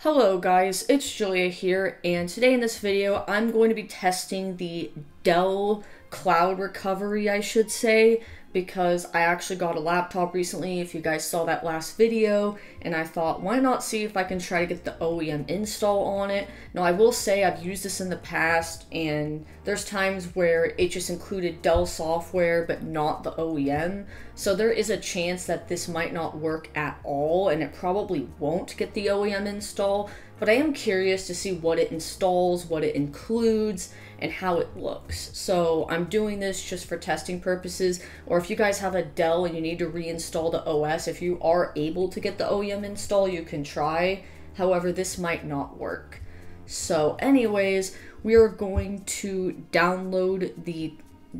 Hello guys, it's Julia here, and today in this video I'm going to be testing the Dell Cloud Recovery, I should say, because I actually got a laptop recently, if you guys saw that last video, and I thought, why not see if I can try to get the OEM install on it. Now, I will say I've used this in the past, and there's times where it just included Dell software, but not the OEM, so there is a chance that this might not work at all, and it probably won't get the OEM install, but I am curious to see what it installs, what it includes, and how it looks. So I'm doing this just for testing purposes, or if you guys have a Dell and you need to reinstall the OS, if you are able to get the OEM install, you can try. However, this might not work. So anyways, we are going to download the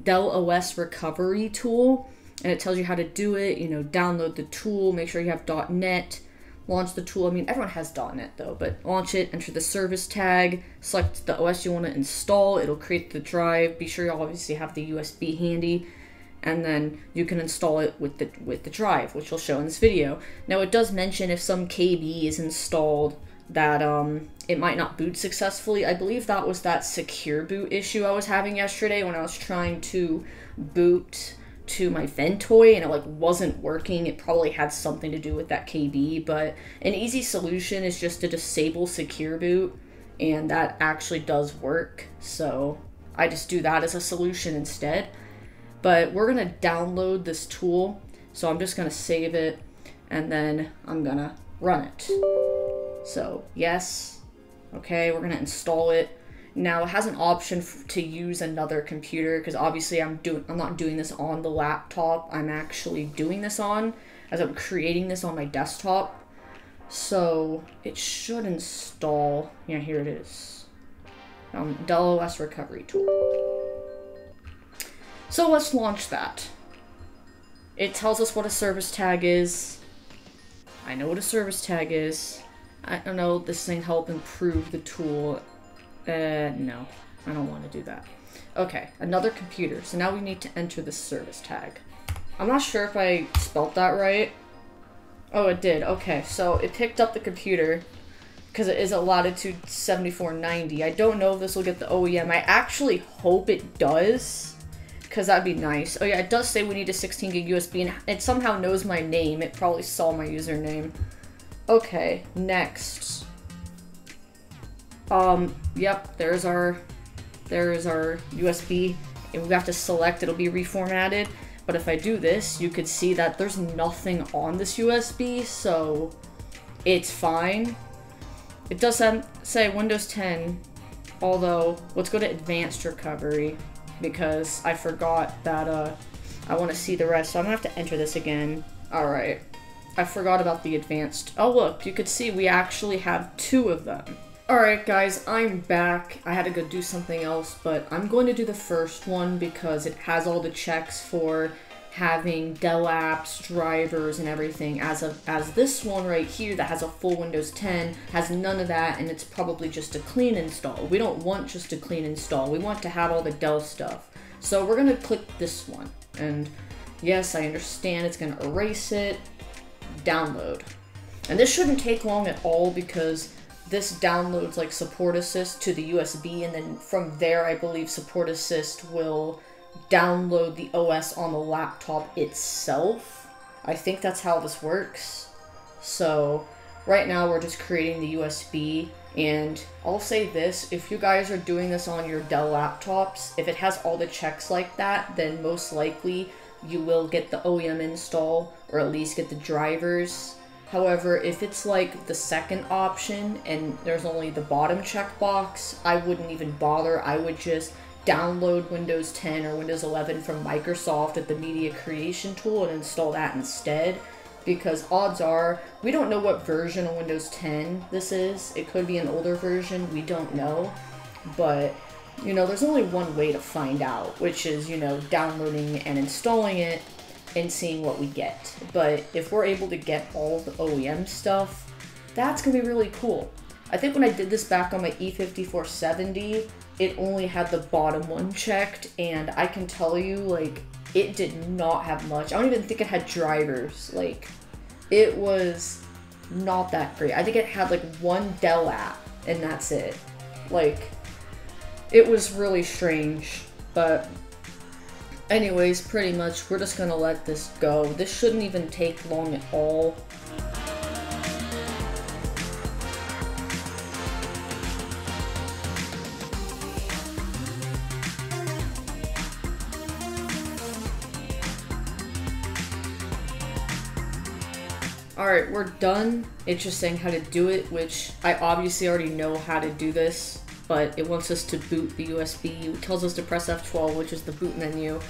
Dell OS recovery tool and it tells you how to do it, you know, download the tool, make sure you have .NET, launch the tool. I mean, everyone has .NET though, but launch it, enter the service tag, select the OS you want to install. It'll create the drive. Be sure you obviously have the USB handy, and then you can install it with the with the drive, which we'll show in this video. Now, it does mention if some KB is installed that um, it might not boot successfully. I believe that was that secure boot issue I was having yesterday when I was trying to boot to my Ventoy and it like wasn't working. It probably had something to do with that KB, but an easy solution is just to disable secure boot and that actually does work. So I just do that as a solution instead. But we're gonna download this tool. So I'm just gonna save it and then I'm gonna run it. So yes, okay, we're gonna install it. Now it has an option to use another computer because obviously I'm doing I'm not doing this on the laptop. I'm actually doing this on as I'm creating this on my desktop. So it should install. Yeah, here it is. Um, Dell OS Recovery Tool. So let's launch that. It tells us what a service tag is. I know what a service tag is. I don't know, this thing help improve the tool uh, no. I don't want to do that. Okay, another computer. So now we need to enter the service tag. I'm not sure if I spelt that right. Oh, it did. Okay, so it picked up the computer because it is a Latitude 7490. I don't know if this will get the OEM. I actually hope it does because that'd be nice. Oh yeah, it does say we need a 16 gig USB and it somehow knows my name. It probably saw my username. Okay, next. Um, yep, there's our, there's our USB. If we have to select, it'll be reformatted. But if I do this, you could see that there's nothing on this USB, so it's fine. It does say Windows 10, although let's go to Advanced Recovery because I forgot that uh, I want to see the rest, so I'm gonna have to enter this again. All right, I forgot about the Advanced. Oh look, you could see we actually have two of them. Alright guys, I'm back. I had to go do something else, but I'm going to do the first one because it has all the checks for having Dell apps, drivers, and everything. As of as this one right here that has a full Windows 10 has none of that, and it's probably just a clean install. We don't want just a clean install. We want to have all the Dell stuff. So we're gonna click this one, and yes, I understand it's gonna erase it. Download, and this shouldn't take long at all because this downloads like support assist to the USB and then from there I believe support assist will download the OS on the laptop itself. I think that's how this works. So right now we're just creating the USB and I'll say this, if you guys are doing this on your Dell laptops, if it has all the checks like that, then most likely you will get the OEM install or at least get the drivers However, if it's like the second option and there's only the bottom checkbox, I wouldn't even bother. I would just download Windows 10 or Windows 11 from Microsoft at the Media Creation tool and install that instead. Because odds are, we don't know what version of Windows 10 this is. It could be an older version, we don't know. But, you know, there's only one way to find out, which is, you know, downloading and installing it and seeing what we get. But if we're able to get all the OEM stuff, that's gonna be really cool. I think when I did this back on my E5470, it only had the bottom one checked, and I can tell you, like, it did not have much. I don't even think it had drivers. Like, it was not that great. I think it had like one Dell app, and that's it. Like, it was really strange. But, anyways, pretty much, we're just gonna let this go. This shouldn't even take long at all. Alright, we're done. It's just saying how to do it, which I obviously already know how to do this, but it wants us to boot the USB. It tells us to press F12, which is the boot menu.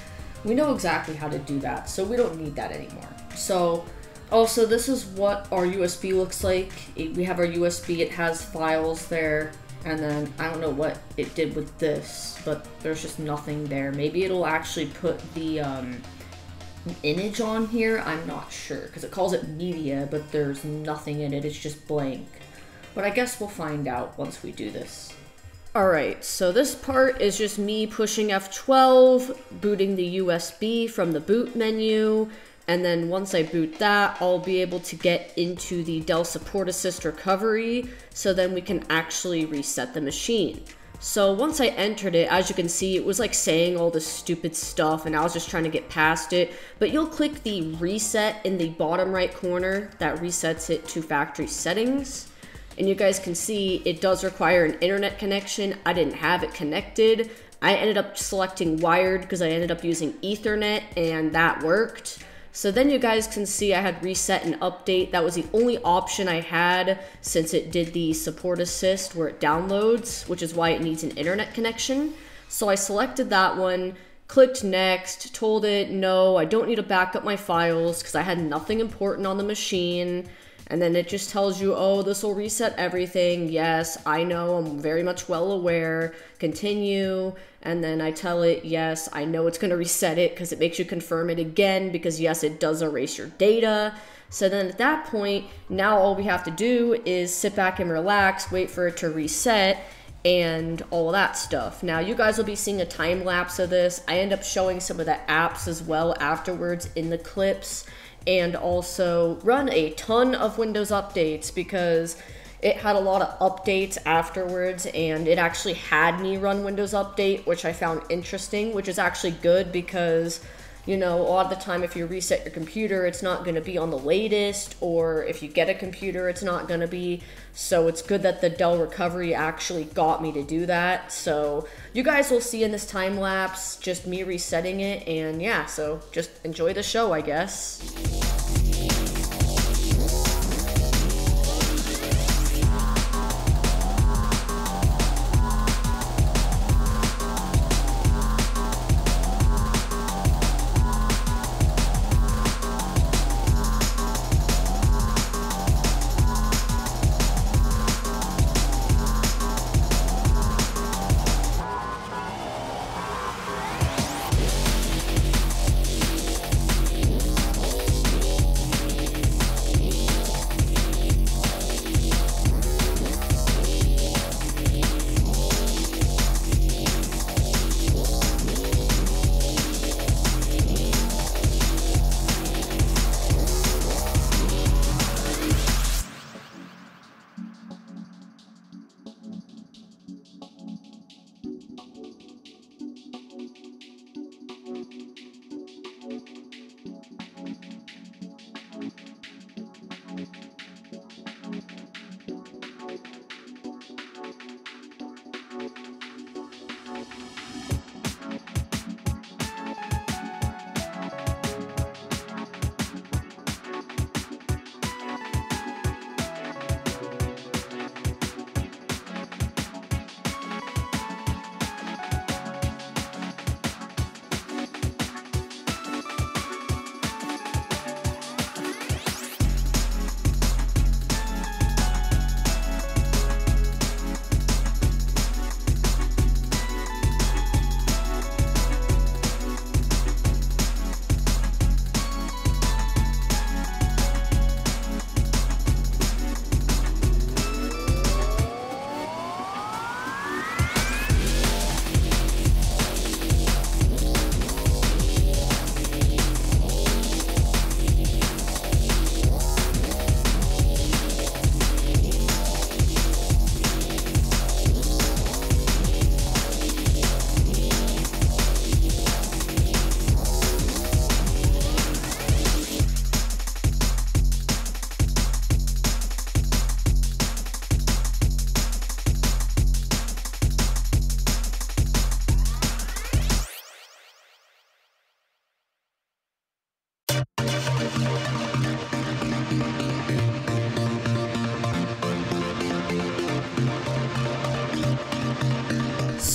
We know exactly how to do that, so we don't need that anymore. So, also, this is what our USB looks like. We have our USB, it has files there, and then I don't know what it did with this, but there's just nothing there. Maybe it'll actually put the, um, image on here, I'm not sure, because it calls it media, but there's nothing in it, it's just blank. But I guess we'll find out once we do this. Alright, so this part is just me pushing F12, booting the USB from the boot menu, and then once I boot that, I'll be able to get into the Dell Support Assist recovery, so then we can actually reset the machine. So once I entered it, as you can see, it was like saying all this stupid stuff and I was just trying to get past it. But you'll click the reset in the bottom right corner that resets it to factory settings. And you guys can see it does require an internet connection. I didn't have it connected. I ended up selecting wired because I ended up using ethernet and that worked. So then you guys can see I had reset and update. That was the only option I had since it did the support assist where it downloads, which is why it needs an internet connection. So I selected that one, clicked next, told it, no, I don't need to back up my files because I had nothing important on the machine. And then it just tells you, oh, this will reset everything. Yes, I know, I'm very much well aware. Continue. And then I tell it, yes, I know it's going to reset it because it makes you confirm it again because, yes, it does erase your data. So then at that point, now all we have to do is sit back and relax, wait for it to reset, and all that stuff. Now, you guys will be seeing a time lapse of this. I end up showing some of the apps as well afterwards in the clips and also run a ton of Windows updates because it had a lot of updates afterwards and it actually had me run Windows Update, which I found interesting, which is actually good because you know, a lot of the time if you reset your computer, it's not going to be on the latest, or if you get a computer, it's not going to be. So it's good that the Dell Recovery actually got me to do that. So you guys will see in this time lapse just me resetting it, and yeah, so just enjoy the show, I guess.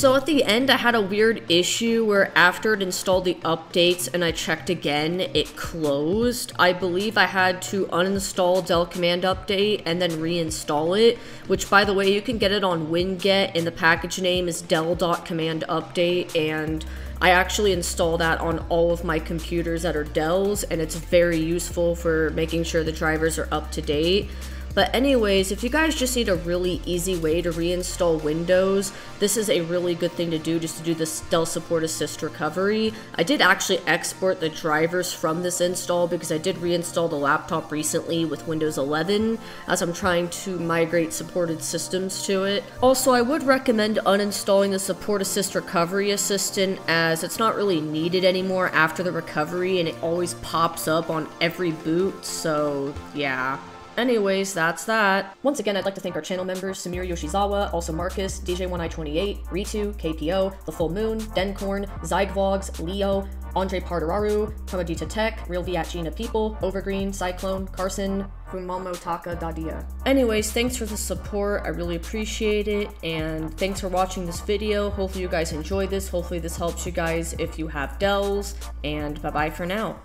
So at the end, I had a weird issue where after it installed the updates and I checked again, it closed. I believe I had to uninstall Dell Command Update and then reinstall it, which by the way, you can get it on Winget and the package name is Dell.Command Update and I actually install that on all of my computers that are Dell's and it's very useful for making sure the drivers are up to date. But anyways, if you guys just need a really easy way to reinstall Windows, this is a really good thing to do just to do the Dell Support Assist recovery. I did actually export the drivers from this install because I did reinstall the laptop recently with Windows 11 as I'm trying to migrate supported systems to it. Also, I would recommend uninstalling the Support Assist Recovery Assistant as it's not really needed anymore after the recovery and it always pops up on every boot, so yeah. Anyways, that's that. Once again, I'd like to thank our channel members, Samir Yoshizawa, also Marcus, DJ1i28, Ritu, KPO, The Full Moon, Dencorn, Zygvlogs, Leo, Andre Pardararu, Kamajita Tech, Real Viat Gina People, Overgreen, Cyclone, Carson, Fumomo Taka Dadia. Anyways, thanks for the support. I really appreciate it. And thanks for watching this video. Hopefully you guys enjoy this. Hopefully this helps you guys if you have Dells. And bye-bye for now.